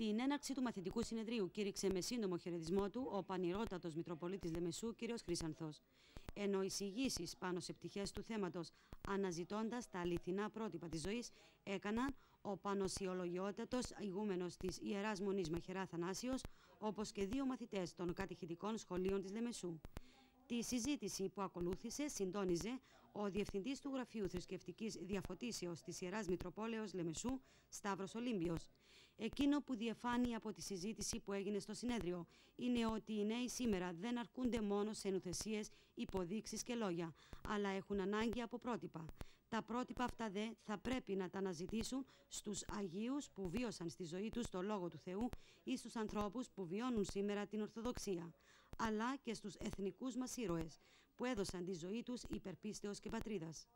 Την έναρξη του μαθητικού συνεδρίου κήρυξε με σύντομο χαιρετισμό του ο πανηρότατος Μητροπολίτης Λεμεσού, κ. Χρυσανθός. Ενώ εισηγήσεις πάνω σε πτυχές του θέματος, αναζητώντας τα αληθινά πρότυπα της ζωής, έκαναν ο πανοσιολογιότατος ηγούμενος της ιεράς Μονής Μαχαιρά Θανάσιο, όπως και δύο μαθητές των κατηχητικών σχολείων της Λεμεσού. Τη συζήτηση που ακολούθησε συντόνιζε ο Διευθυντής του Γραφείου Θρησκευτικής Διαφωτίσεως της Ιεράς Μητροπόλεως Λεμεσού, Σταύρος Ολύμπιος. Εκείνο που διεφάνει από τη συζήτηση που έγινε στο συνέδριο είναι ότι οι νέοι σήμερα δεν αρκούνται μόνο σε νουθεσίε, υποδείξεις και λόγια, αλλά έχουν ανάγκη από πρότυπα. Τα πρότυπα αυτά δε θα πρέπει να τα αναζητήσουν στους Αγίους που βίωσαν στη ζωή τους το λόγο του Θεού ή στους ανθρώπους που βιώνουν σήμερα την Ορθοδοξία αλλά και στους εθνικούς μας ήρωες που έδωσαν τη ζωή τους υπερπίστεως και πατρίδας.